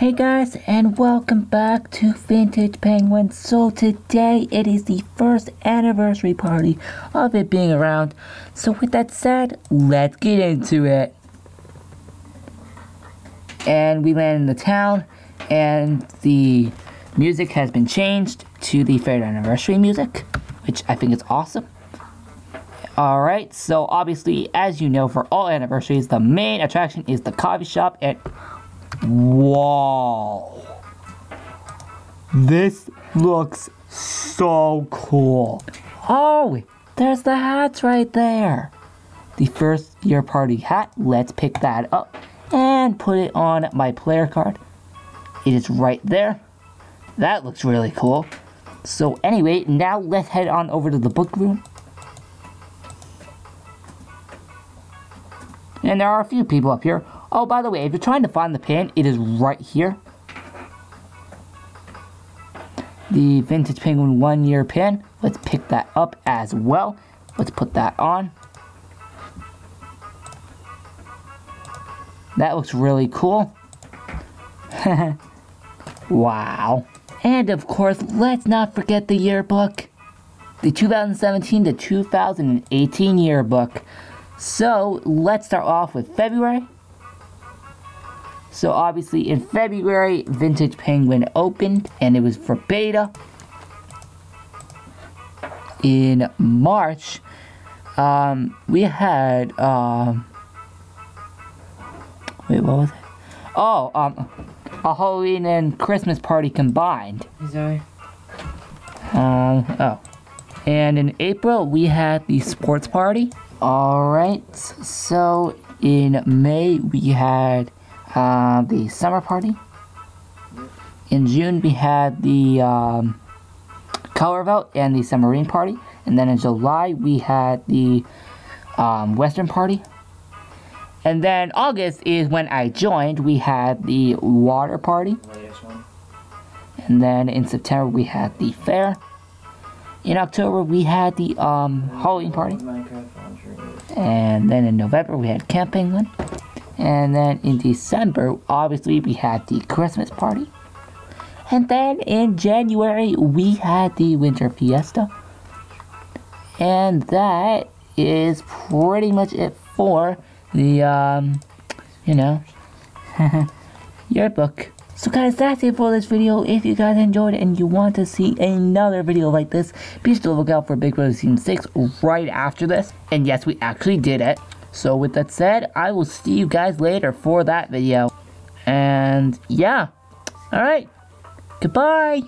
Hey guys, and welcome back to Vintage Penguin. So today it is the first anniversary party of it being around. So with that said, let's get into it. And we land in the town, and the music has been changed to the third anniversary music, which I think is awesome. Alright, so obviously, as you know, for all anniversaries, the main attraction is the coffee shop, and Whoa. This looks so cool. Oh, there's the hats right there. The first year party hat, let's pick that up and put it on my player card. It is right there. That looks really cool. So anyway, now let's head on over to the book room. And there are a few people up here. Oh, by the way, if you're trying to find the pin, it is right here. The Vintage Penguin one year pin. Let's pick that up as well. Let's put that on. That looks really cool. wow. And of course, let's not forget the yearbook. The 2017 to 2018 yearbook. So, let's start off with February. So obviously in February, Vintage Penguin opened and it was for beta. In March, um, we had, um, wait, what was it? Oh, um, a Halloween and Christmas party combined. Sorry. Um, oh. And in April, we had the sports party. Alright, so in May, we had uh, the summer party. In June, we had the um, color vote and the submarine party. And then in July, we had the um, western party. And then August is when I joined, we had the water party. And then in September, we had the fair. In October, we had the um, Halloween party. And then in November, we had Camp Penguin. And then in December, obviously, we had the Christmas party. And then in January, we had the Winter Fiesta. And that is pretty much it for the, um, you know, yearbook. So guys, that's it for this video. If you guys enjoyed it and you want to see another video like this, be sure to look out for Big Brother Season 6 right after this. And yes, we actually did it. So with that said, I will see you guys later for that video. And yeah. Alright. Goodbye.